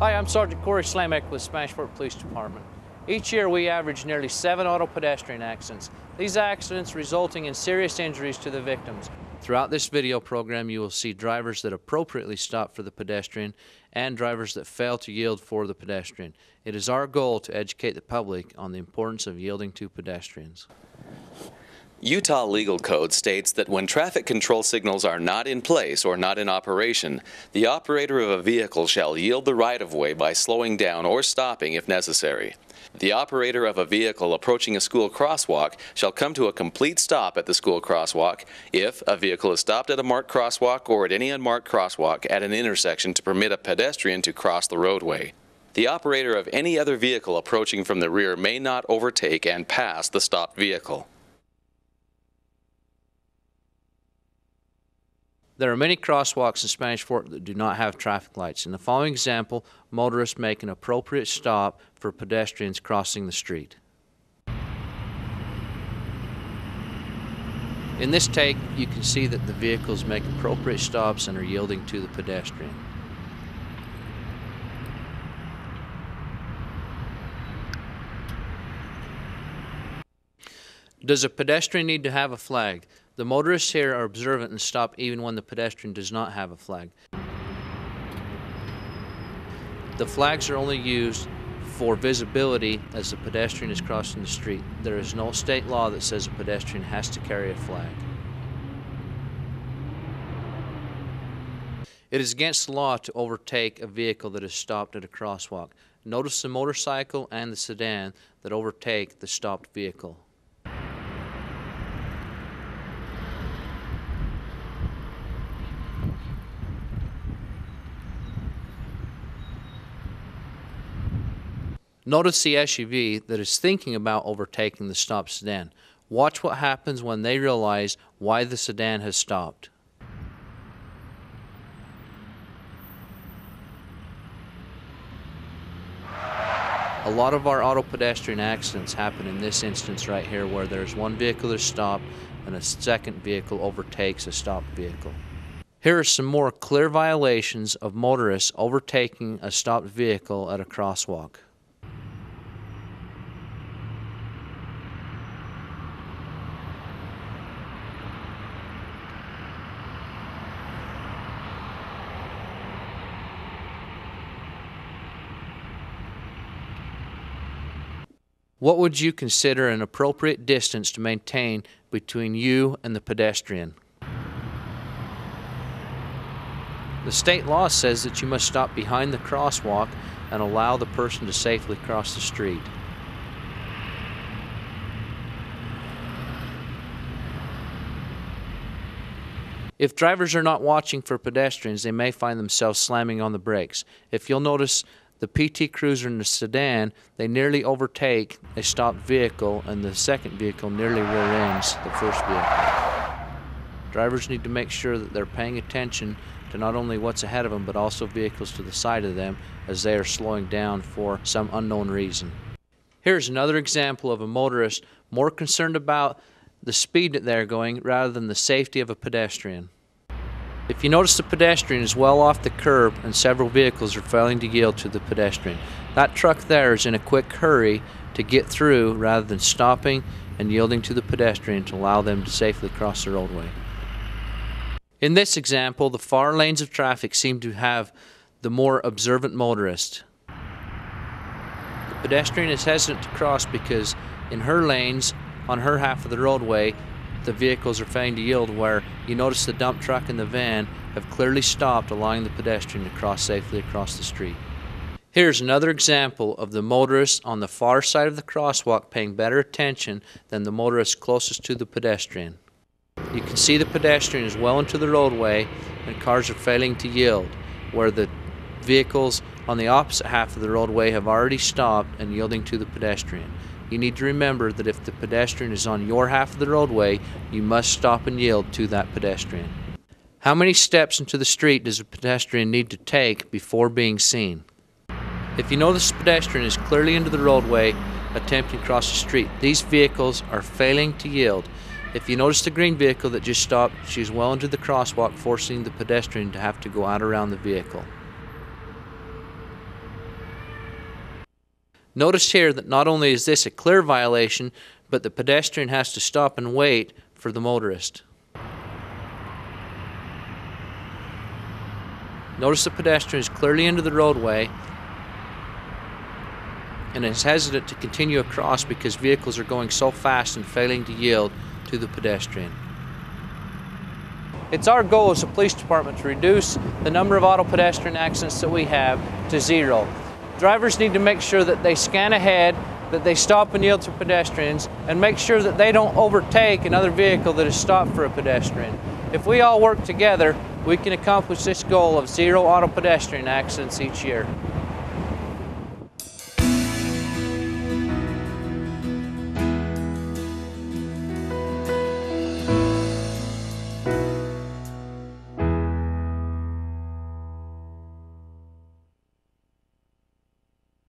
I'm Sergeant Corey Slamek with Spanish Fork Police Department. Each year we average nearly seven auto pedestrian accidents. These accidents resulting in serious injuries to the victims. Throughout this video program you will see drivers that appropriately stop for the pedestrian and drivers that fail to yield for the pedestrian. It is our goal to educate the public on the importance of yielding to pedestrians. Utah legal code states that when traffic control signals are not in place or not in operation, the operator of a vehicle shall yield the right-of-way by slowing down or stopping if necessary. The operator of a vehicle approaching a school crosswalk shall come to a complete stop at the school crosswalk if a vehicle is stopped at a marked crosswalk or at any unmarked crosswalk at an intersection to permit a pedestrian to cross the roadway. The operator of any other vehicle approaching from the rear may not overtake and pass the stopped vehicle. There are many crosswalks in Spanish Fork that do not have traffic lights. In the following example, motorists make an appropriate stop for pedestrians crossing the street. In this take, you can see that the vehicles make appropriate stops and are yielding to the pedestrian. Does a pedestrian need to have a flag? The motorists here are observant and stop even when the pedestrian does not have a flag. The flags are only used for visibility as the pedestrian is crossing the street. There is no state law that says a pedestrian has to carry a flag. It is against the law to overtake a vehicle that is stopped at a crosswalk. Notice the motorcycle and the sedan that overtake the stopped vehicle. Notice the SUV that is thinking about overtaking the stopped sedan. Watch what happens when they realize why the sedan has stopped. A lot of our auto pedestrian accidents happen in this instance right here where there's one vehicle that's stopped and a second vehicle overtakes a stopped vehicle. Here are some more clear violations of motorists overtaking a stopped vehicle at a crosswalk. What would you consider an appropriate distance to maintain between you and the pedestrian? The state law says that you must stop behind the crosswalk and allow the person to safely cross the street. If drivers are not watching for pedestrians, they may find themselves slamming on the brakes. If you'll notice, the PT Cruiser and the sedan, they nearly overtake a stopped vehicle, and the second vehicle nearly rear ends the first vehicle. Drivers need to make sure that they're paying attention to not only what's ahead of them, but also vehicles to the side of them as they are slowing down for some unknown reason. Here's another example of a motorist more concerned about the speed that they're going rather than the safety of a pedestrian. If you notice the pedestrian is well off the curb and several vehicles are failing to yield to the pedestrian. That truck there is in a quick hurry to get through rather than stopping and yielding to the pedestrian to allow them to safely cross the roadway. In this example, the far lanes of traffic seem to have the more observant motorist. The pedestrian is hesitant to cross because in her lanes, on her half of the roadway, the vehicles are failing to yield where you notice the dump truck and the van have clearly stopped allowing the pedestrian to cross safely across the street. Here's another example of the motorist on the far side of the crosswalk paying better attention than the motorist closest to the pedestrian. You can see the pedestrian is well into the roadway and cars are failing to yield, where the vehicles on the opposite half of the roadway have already stopped and yielding to the pedestrian. You need to remember that if the pedestrian is on your half of the roadway, you must stop and yield to that pedestrian. How many steps into the street does a pedestrian need to take before being seen? If you know this pedestrian is clearly into the roadway attempting to cross the street, these vehicles are failing to yield. If you notice the green vehicle that just stopped, she's well into the crosswalk, forcing the pedestrian to have to go out around the vehicle. Notice here that not only is this a clear violation, but the pedestrian has to stop and wait for the motorist. Notice the pedestrian is clearly into the roadway and is hesitant to continue across because vehicles are going so fast and failing to yield to the pedestrian. It's our goal as a police department to reduce the number of auto pedestrian accidents that we have to zero. Drivers need to make sure that they scan ahead, that they stop and yield to pedestrians, and make sure that they don't overtake another vehicle that is stopped for a pedestrian. If we all work together, we can accomplish this goal of zero auto pedestrian accidents each year.